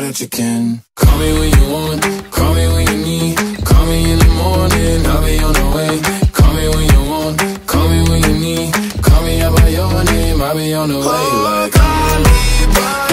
know that you can. Call me when you want, call me when you need. Call me in the morning, I'll be on the way. Call me when you want, call me when you need. Call me out by your name, I'll be on the way. Like, call me by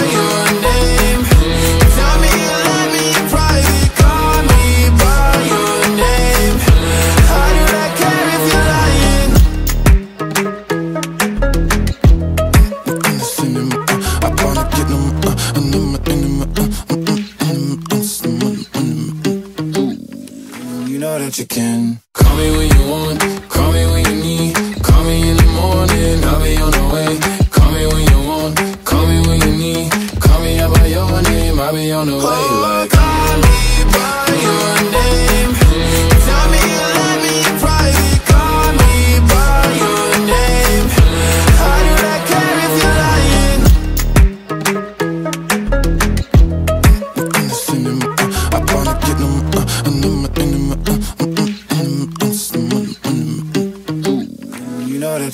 that you can. Call me when you want, call me when you need. Call me in the morning, I'll be on the way. Call me when you want, call me when you need. Call me out by your name, I'll be on the way.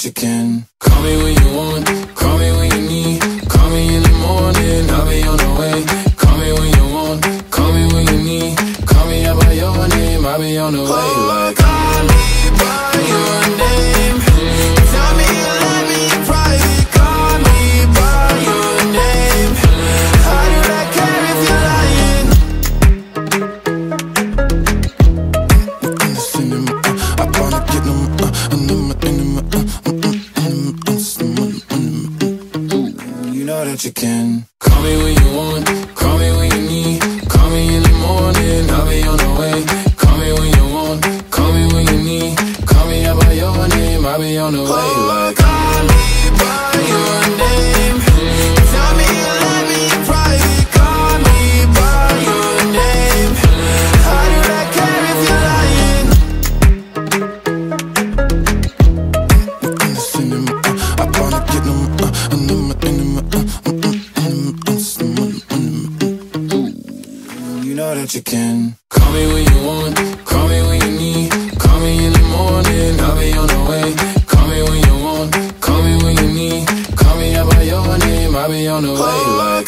That you can. Call me when you want, call me when you need. Call me in the morning, I'll be on the way. Call me when you want, call me when you need. Call me out by your name, I'll be on the way. You know that you can. Call me when you want, call me when you need. Call me in the morning, I'll be on the way. Call me when you want, call me when you need. Call me out by your name, I'll be on the way. Oh, like, call me by your name. Tell me you love me in private. Call me by your name. How do I care if you're lying? In the uh, You know that you can. Call me when you want, call me when you need. Call me in the morning, I'll be on the way. Call me when you want, call me when you need. Call me out by your name, I'll be on the way. Oh,